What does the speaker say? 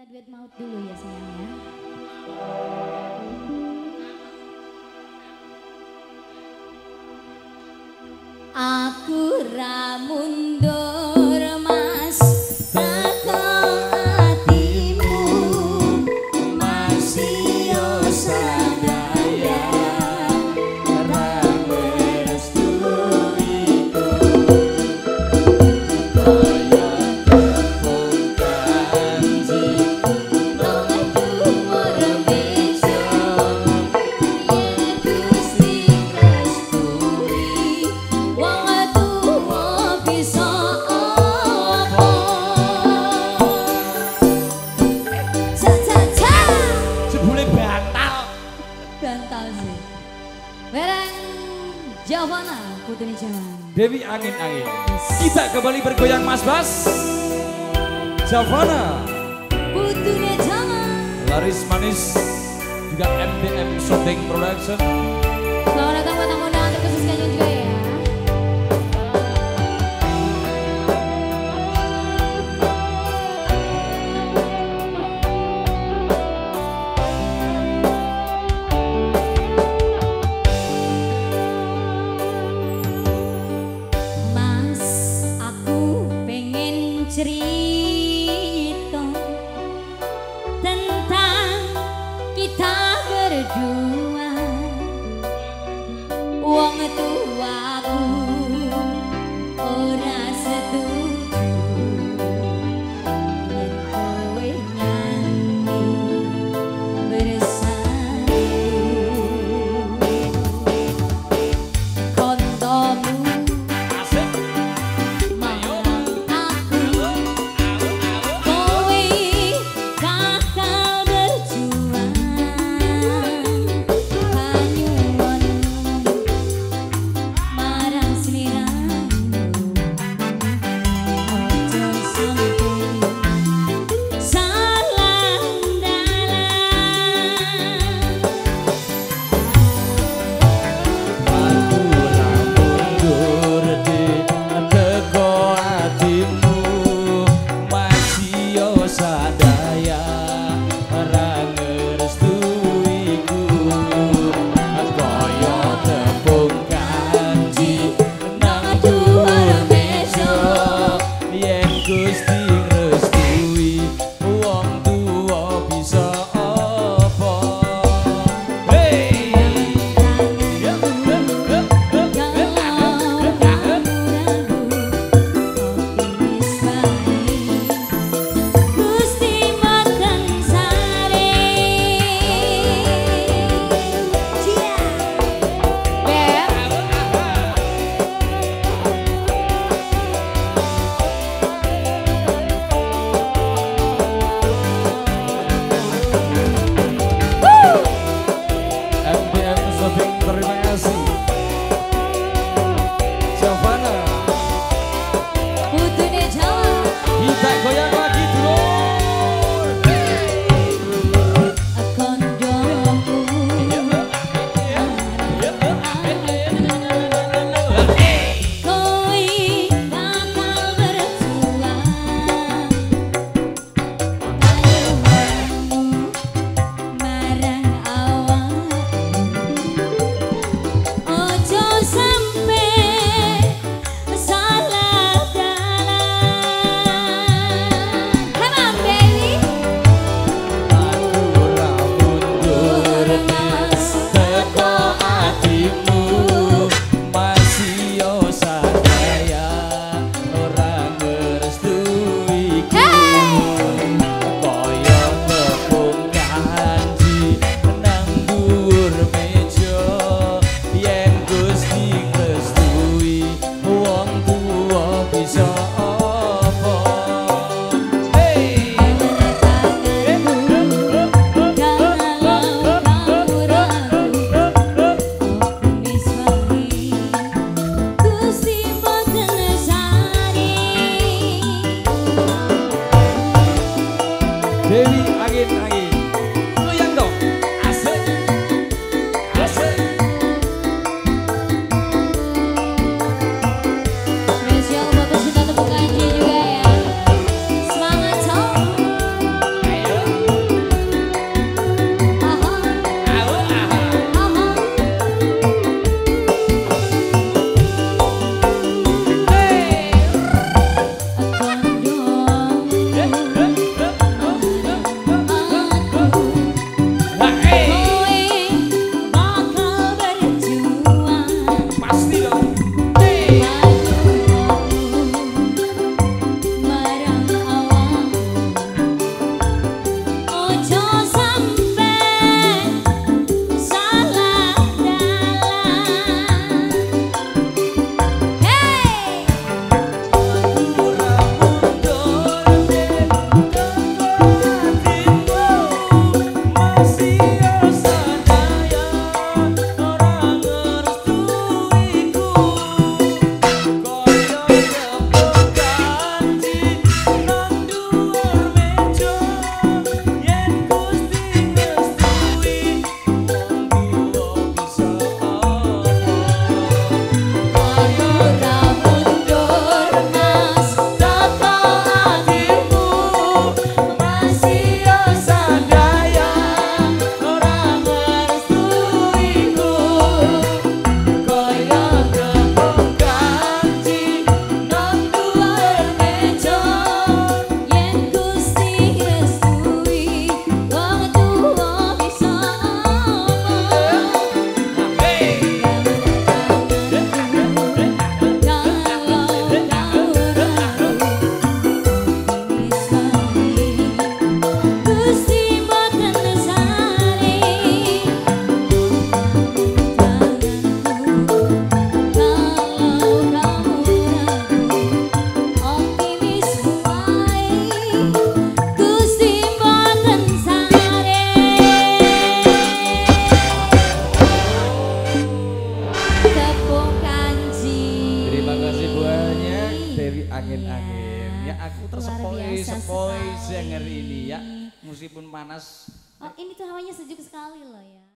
Kita duet maut dulu ya sayangnya. Aku ramundur Dewi Angin-Angin. Kita kembali bergoyang Mas Bas. Javana. Butuhnya. Laris Manis. Juga MDM Shooting Production. cerita tentang kita berdua. Uang tua angin-angin. Ya aku tersepoi sepoi siang hari ini ya. Meskipun panas Oh, ini tuh hawanya sejuk sekali loh ya.